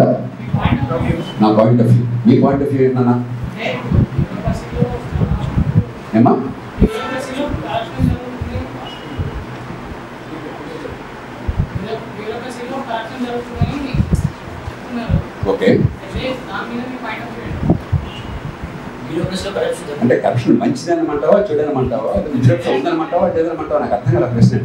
లేదా నా point of view మీ పాయింట్ ఆఫ్ వ్యూ ఏంటన్నా ఏమా ఓకే. బ్యూరోక్రసీలో కరప్షన్ జరుగుతుంది అంటే కరప్షన్ మంచిదనమంటావా చెడనమంటావా విజయప్షన్ ఉందనమంటావా అనమంటావా నాకు అర్థం కదా ప్రశ్న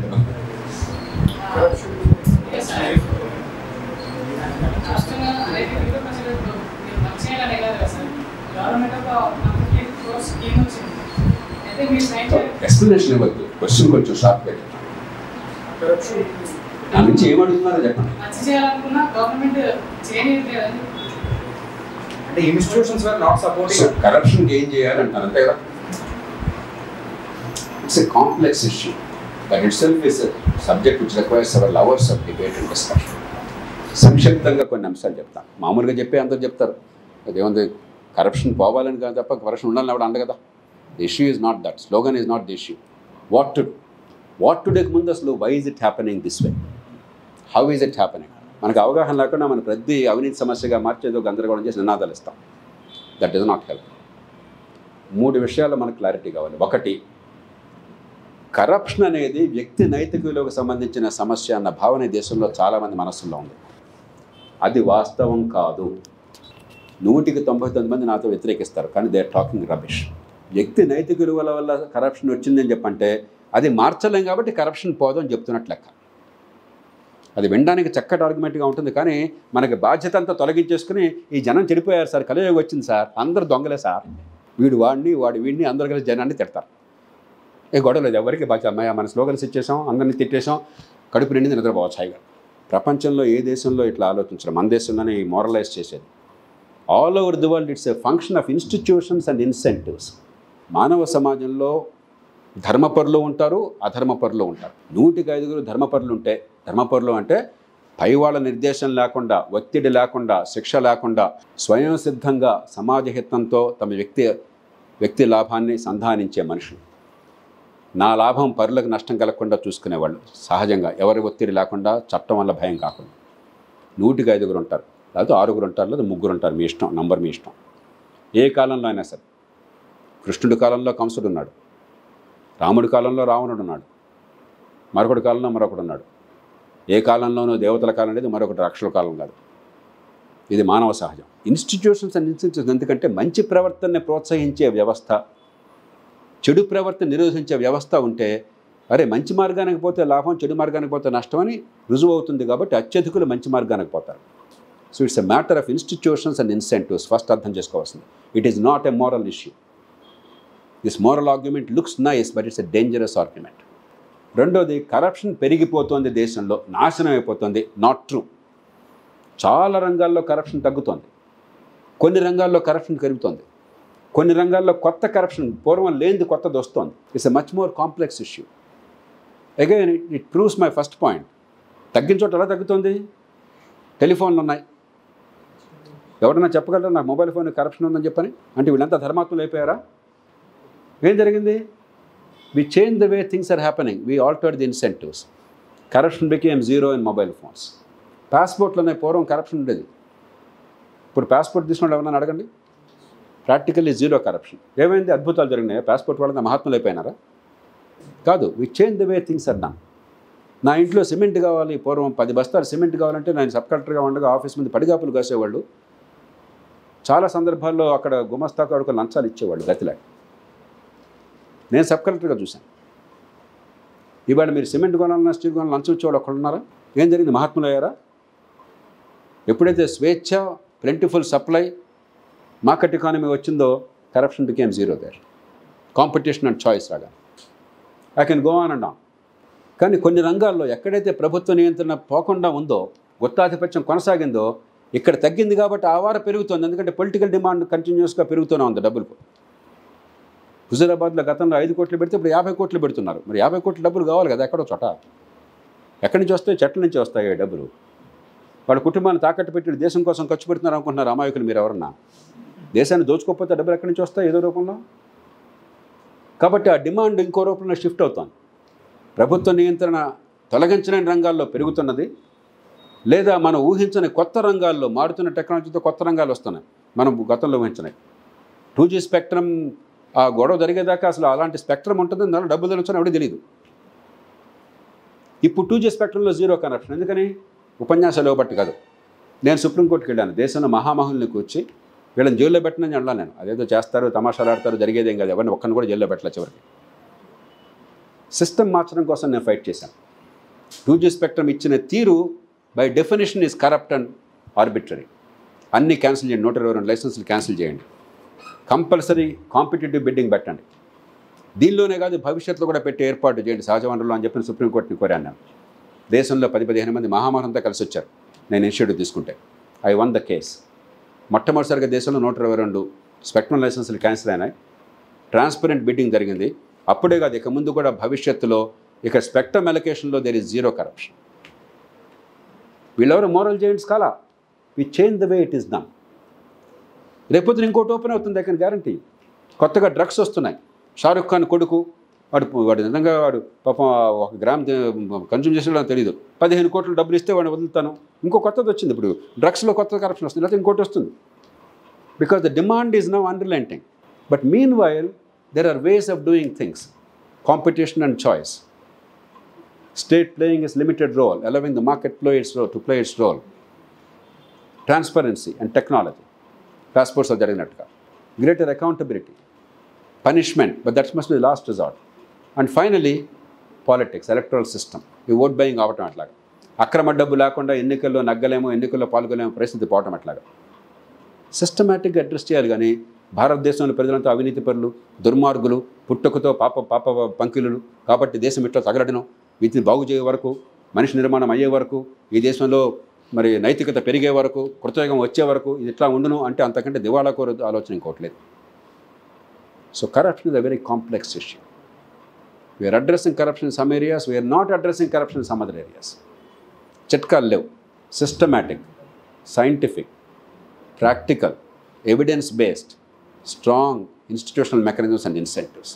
ఎక్స్ప్లెనేషన్ ఇవ్వద్దు. క్వశ్చన్ కొంచెం షార్ప్ పెట్టండి నా నుంచి ఏమడుగుతున్నారో చెప్పండి. అంటే institutions were not supporting corruption ఏం చేయాలంటారు అంతే కదా? It's a complex issue that itself is subject which requires our lovers of debate and discussion సంక్షిప్తంగా కొన్ని అంశాలు చెప్తాను మామూలుగా చెప్పే అందరు చెప్తారు. అదేముంది? కరప్షన్ పోవాలని కాదు తప్ప కరప్షన్ ఉండాలని ఎవడు అండ కదా. The issue is not that slogan is not the issue what to what to డేకి ముందు అసలు why is it happening this way how is it happening మనకు అవగాహన లేకుండా మన ప్రతి అవినీతి సమస్యగా మార్చేదో గందరగోళం చేసి నినాదాలు ఇస్తాం. దట్ ఈస్ నాట్ హెల్ప్ మూడు విషయాలు మనకు క్లారిటీ కావాలి. ఒకటి కరప్షన్ అనేది వ్యక్తి నైతిక విలువకు సంబంధించిన సమస్య అన్న భావన దేశంలో చాలామంది మనస్సులో ఉంది. అది వాస్తవం కాదు. నూటికి తొంభై తొమ్మిది మంది నాతో వ్యతిరేకిస్తారు కానీ దే ఆర్ టాకింగ్ రబిష్ వ్యక్తి నైతిక విలువల వల్ల కరప్షన్ వచ్చిందని చెప్పంటే అది మార్చలేం కాబట్టి కరప్షన్ పోదు అని చెప్తున్నట్లు లెక్క. అది వినడానికి చక్కటి ఆర్గ్యుమెంట్గా ఉంటుంది కానీ మనకి బాధ్యత అంతా తొలగించేసుకుని ఈ జనం చెడిపోయారు సార్ కలియోగి వచ్చింది సార్ అందరు దొంగలే సార్. వీడు వాడిని వాడి వీడిని అందరు కలిసి జనాన్ని తిడతారు. ఏ గొడవ లేదు ఎవరికి బాధ్యత? అమ్మాయి మన స్లోగన్స్ ఇచ్చేసాం అందరినీ తిట్టేసాం కడుపు నిండి నిద్రపోవచ్చు హాయిగా. ప్రపంచంలో ఏ దేశంలో ఇట్లా ఆలోచించరు? మన దేశంలోనే ఈ మోరలైజ్ చేసేది. All over the world it's a function of institutions and incentives మానవ సమాజంలో ధర్మపరులు ఉంటారు అధర్మపరులు ఉంటారు. నూటికి ఐదుగురు ధర్మపరులు ఉంటే ధర్మపరులు అంటే పై వాళ్ళ నిర్దేశం లేకుండా ఒత్తిడి లేకుండా శిక్ష లేకుండా స్వయం సిద్ధంగా సమాజ హితంతో తమ వ్యక్తి వ్యక్తి లాభాన్ని సంధానించే మనుషులు. నా లాభం పరులకు నష్టం కలగకుండా చూసుకునేవాళ్ళు. సహజంగా ఎవరి ఒత్తిడి లేకుండా చట్టం వల్ల భయం కాకుండా. నూటికి ఐదుగురు ఉంటారు. లేకపోతే ఆరుగురు ఉంటారు లేదా ముగ్గురు ఉంటారు మీ ఇష్టం నంబర్ మీ ఇష్టం. ఏ కాలంలో అయినా సరే. కృష్ణుడి కాలంలో కంసుడు ఉన్నాడు. రాముడి కాలంలో రావణుడు ఉన్నాడు. మరొకటి కాలంలో మరొకడు ఉన్నాడు. ఏ కాలంలోనూ దేవతల కాలం అనేది మరొకటి రాక్షసుల కాలం కాదు. ఇది మానవ సహజం. ఇన్స్టిట్యూషన్స్ అండ్ ఇన్స్టిట్యూషన్స్ ఎందుకంటే మంచి ప్రవర్తనని ప్రోత్సహించే వ్యవస్థ చెడు ప్రవర్తన నిరోధించే వ్యవస్థ ఉంటే అరే మంచి మార్గానికి పోతే లాభం చెడు మార్గానికి పోతే నష్టం అని రుజువు అవుతుంది కాబట్టి అత్యధికులు మంచి మార్గానికి పోతారు. So it's a matter of institutions and incentives first అర్థం చేసుకోవాల్సింది. It is not a moral issue this moral argument looks nice but it's a dangerous argument రెండోది కరప్షన్ పెరిగిపోతుంది దేశంలో నాశనం అయిపోతుంది. నాట్ ట్రూ చాలా రంగాల్లో కరప్షన్ తగ్గుతోంది. కొన్ని రంగాల్లో కరప్షన్ పెరుగుతోంది. కొన్ని రంగాల్లో కొత్త కరప్షన్ పూర్వం లేనిది కొత్తది వస్తోంది. It's a much more complex issue again it proves my first point తగ్గిన చోట ఎలా తగ్గుతుంది? టెలిఫోన్లు ఉన్నాయి. ఎవరైనా చెప్పగలరా? నాకు మొబైల్ ఫోన్ కరప్షన్ ఉందని చెప్పని? అంటే వీళ్ళంతా ధర్మాత్మలు అయిపోయారా? ఏం జరిగింది? We change the way things are happening we altered the incentives corruption became zero in mobile phones పాస్పోర్ట్లోనే పూర్వం కరప్షన్ ఉండేది. ఇప్పుడు పాస్పోర్ట్ తీసుకున్న ఎవరన్నా అడగండి? ప్రాక్టికల్లీ జీరో కరప్షన్ ఏమైంది? అద్భుతాలు జరిగినాయి? పాస్పోర్ట్ వాళ్ళ మహాత్ములు అయిపోయినారా? కాదు. We change the way things are done నా ఇంట్లో సిమెంట్ కావాలి పూర్వం పది బస్తాలు సిమెంట్ కావాలంటే నేను సబ్ కలెక్టర్గా ఉండగా ఆఫీస్ ముందు పడిగాపులు కాసేవాళ్ళు. చాలా సందర్భాల్లో అక్కడ గుమస్తా కాడుకు లంచాలు ఇచ్చేవాళ్ళు గతిలాగా. నేను సబ్ కలెక్టర్గా చూశాను. ఇవాళ మీరు సిమెంట్ కొనాలన్నా స్టీల్ కొనాలన్నా లంచం ఇచ్చేవాళ్ళు ఒకళ్ళు ఉన్నారా ఏం జరిగింది? మహాత్ములు అయ్యారా? ఎప్పుడైతే స్వేచ్ఛ ప్లెంటిఫుల్ సప్లై మార్కెట్ ఎకానమీ వచ్చిందో corruption became zero there competition and choice రాగా I can go on and on కానీ కొన్ని రంగాల్లో ఎక్కడైతే ప్రభుత్వ నియంత్రణ పోకుండా ఉందో గుత్తాధిపత్యం కొనసాగిందో ఇక్కడ తగ్గింది కాబట్టి ఆవార పెరుగుతుంది. ఎందుకంటే పొలిటికల్ డిమాండ్ కంటిన్యూస్గా పెరుగుతూనే ఉంది డబ్బులు. హుజూరాబాద్లో గతంలో ఐదు కోట్లు పెడితే ఇప్పుడు యాభై కోట్లు పెడుతున్నారు. మరి యాభై కోట్ల డబ్బులు కావాలి కదా ఎక్కడో చోట. ఎక్కడి నుంచి వస్తాయి? చెట్ల నుంచి వస్తాయి డబ్బులు. వాళ్ళ కుటుంబాన్ని తాకట్టు పెట్టి దేశం కోసం ఖర్చు పెడుతున్నారు అనుకుంటున్నారు అమాయకులు మీరు ఎవరన్నా? దేశాన్ని దోచుకోకపోతే డబ్బులు ఎక్కడి నుంచి వస్తాయి ఏదో రూపంలో? కాబట్టి ఆ డిమాండ్ ఇంకో రూపంలో షిఫ్ట్ అవుతుంది. ప్రభుత్వ నియంత్రణ తొలగించలేని రంగాల్లో పెరుగుతున్నది. లేదా మనం ఊహించని కొత్త రంగాల్లో మారుతున్న టెక్నాలజీతో కొత్త రంగాలు వస్తున్నాయి. మనం గతంలో ఊహించినాయి టూ జీ స్పెక్ట్రమ్ ఆ గొడవ జరిగేదాకా అసలు అలాంటి స్పెక్ట్రమ్ ఉంటుంది దానిలో డబ్బులు తెలుసు ఎవడో తెలియదు ఇప్పుడు టూ జీ స్పెక్ట్రంలో జీరో కనెక్షన్. ఎందుకని? ఉపన్యాసాలు ఇవ్వబట్టి కాదు. నేను సుప్రీంకోర్టుకి వెళ్ళాను. దేశంలో మహామహుల్ని కూర్చి వీళ్ళని జైల్లో పెట్టినని అన్నాను నేను అదేదో చేస్తారు తమాషాలు ఆడతారు జరిగేదేం కాదు. ఎవరిని ఒక్కరిని కూడా జైల్లో పెట్టలే చివరికి. సిస్టమ్ మార్చడం కోసం నేను ఫైట్ చేశాను. టూ జీ స్పెక్ట్రమ్ ఇచ్చిన తీరు by definition is corrupt and arbitrary అన్నీ క్యాన్సిల్ చేయండి. నూట ఇరవై రెండు లైసెన్సులు క్యాన్సిల్ చేయండి. కంపల్సరీ కాంపిటేటివ్ బిడ్డింగ్ పెట్టండి. దీనిలోనే కాదు భవిష్యత్తులో కూడా పెట్టి ఏర్పాటు చేయండి. సహజ వనరులు అని చెప్పిన సుప్రీంకోర్టుని కోరాను నేను. దేశంలో పది పదిహేను మంది మహామారంతో కలిసి వచ్చారు. నేను ఇనిషియేటివ్ తీసుకుంటే. ఐ వన్ ద కేస్ మొట్టమొదటిసారిగా దేశంలో నూట ఇరవై రెండు స్పెక్ట్రమ్ లైసెన్సులు క్యాన్సిల్ అయినాయి. ట్రాన్స్పరెంట్ బిడ్డింగ్ జరిగింది. అప్పుడే కాదు ఇక ముందు కూడా భవిష్యత్తులో ఇక స్పెక్ట్రమ్ ఎలకేషన్లో దేర్ ఇస్ జీరో కరప్షన్ వీళ్ళెవరు మోరల్ జెయింట్స్ కాలా? We change the way it is done రేపొద్దున ఇంకోటి ఓపెన్ అవుతుంది దగ్గర గ్యారంటీ కొత్తగా డ్రగ్స్ వస్తున్నాయి. షారుఖ్ ఖాన్ కొడుకు వాడు వాడు నిజంగా వాడు పాపం ఒక గ్రామ్ కన్జ్యూమ్ చేసేలా తెలియదు పదిహేను కోట్లు డబ్బులు ఇస్తే వాడిని వదులుతాను. ఇంకో కొత్తది వచ్చింది ఇప్పుడు. డ్రగ్స్లో కొత్త కరప్షన్ వస్తుంది లేకపోతే ఇంకోటి వస్తుంది. Because the demand is now unrelenting but meanwhile there are ways of doing things competition and choice state playing is limited role allowing the market play its role to play its role transparency and technology పాస్పోర్ట్స్లో జరిగినట్టుగా greater accountability punishment but that's must be last resort and finally politics electoral system ఈ vote buying అవటం అట్లాగా అక్రమ డబ్బు లేకుండా ఎన్నికల్లో నగ్గలేమో ఎన్నికల్లో పాల్గొలేమో పరిస్థితి పోవటం అట్లాగా సిస్టమేటిక్గా అడ్రస్ చేయాలి కానీ భారతదేశంలో ప్రజలంతా అవినీతి పరులు దుర్మార్గులు పుట్టుకతో పాప పాప పంకిలు కాబట్టి దేశం ఇట్లా తగలడను. వీటిని బాగు చేయ వరకు మనిషి నిర్మాణం అయ్యే వరకు ఈ దేశంలో మరి నైతికత పెరిగే వరకు కృతయుగం వచ్చే వరకు ఇది ఇట్లా ఉండును అంటే అంతకంటే దివాళా కోరు ఆలోచన ఇంకోట్లేదు so corruption is a very complex issue we are addressing corruption some areas we are not addressing corruption some other areas చిట్కాలు లేవు. Systematic scientific practical evidence based strong institutional mechanisms and incentives